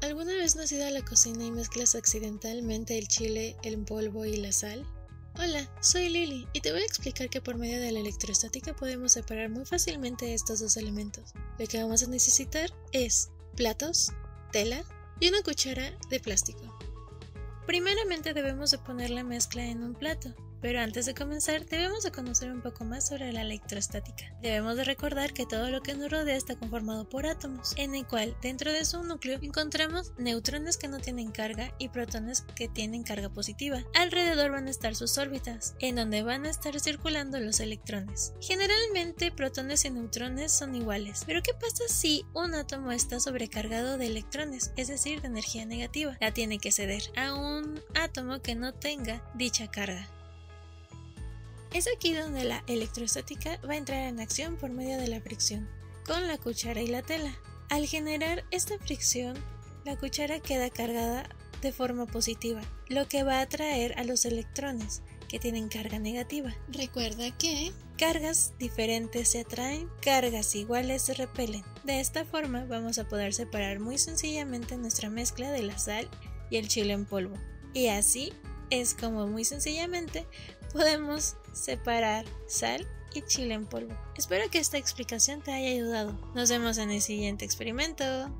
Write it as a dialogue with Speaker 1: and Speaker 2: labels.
Speaker 1: ¿Alguna vez no has ido a la cocina y mezclas accidentalmente el chile, el polvo y la sal? Hola, soy Lily y te voy a explicar que por medio de la electrostática podemos separar muy fácilmente estos dos elementos. Lo que vamos a necesitar es platos, tela y una cuchara de plástico. Primeramente debemos de poner la mezcla en un plato. Pero antes de comenzar, debemos de conocer un poco más sobre la electrostática. Debemos de recordar que todo lo que nos rodea está conformado por átomos, en el cual dentro de su núcleo encontramos neutrones que no tienen carga y protones que tienen carga positiva. Alrededor van a estar sus órbitas, en donde van a estar circulando los electrones. Generalmente protones y neutrones son iguales, pero ¿qué pasa si un átomo está sobrecargado de electrones, es decir, de energía negativa? La tiene que ceder a un átomo que no tenga dicha carga. Es aquí donde la electrostática va a entrar en acción por medio de la fricción, con la cuchara y la tela. Al generar esta fricción, la cuchara queda cargada de forma positiva, lo que va a atraer a los electrones que tienen carga negativa. Recuerda que cargas diferentes se atraen, cargas iguales se repelen. De esta forma vamos a poder separar muy sencillamente nuestra mezcla de la sal y el chile en polvo. Y así es como muy sencillamente podemos separar sal y chile en polvo. Espero que esta explicación te haya ayudado. Nos vemos en el siguiente experimento.